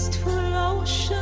peaceful ocean.